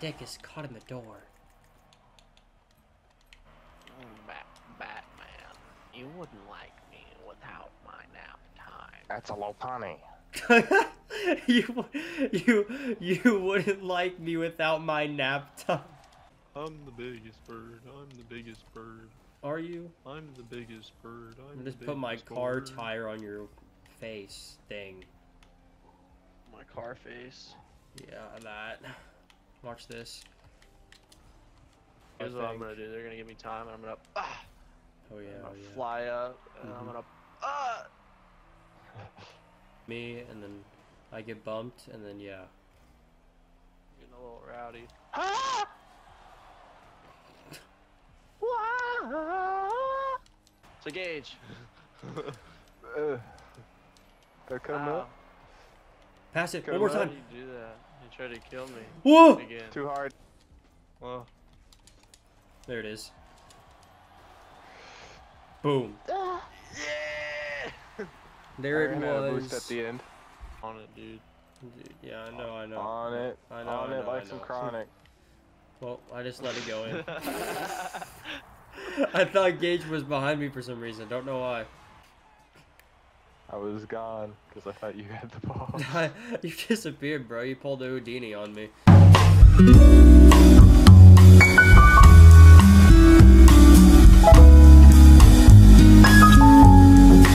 dick is caught in the door. Bat Batman, you wouldn't like me without my nap time. That's a low Lopani. you, you, you wouldn't like me without my nap time. I'm the biggest bird. I'm the biggest bird. Are you? I'm the biggest bird. I'm I'm the just put my biggest car bird. tire on your face thing. My car face. Yeah, that. Watch this. Here's what I'm gonna do. They're gonna give me time, and I'm gonna ah, Oh yeah, I'm oh gonna yeah. fly up, and I'm Mhm. gonna ah. Me and then I get bumped and then yeah. Getting a little rowdy. Ah! So Gage. Uh, they're coming Ow. up Pass it Go one more Why time. did you do that? You tried to kill me Whoa! again. too hard. Well, There it is. Boom. yeah. There it Iron had was. boost at the end. On it, dude. Dude, Yeah, I know, I know. On it. I know, on I it know, I like some chronic. Well, I just let it go in. I thought Gage was behind me for some reason. Don't know why. I was gone because I thought you had the ball. you disappeared, bro. You pulled a Houdini on me.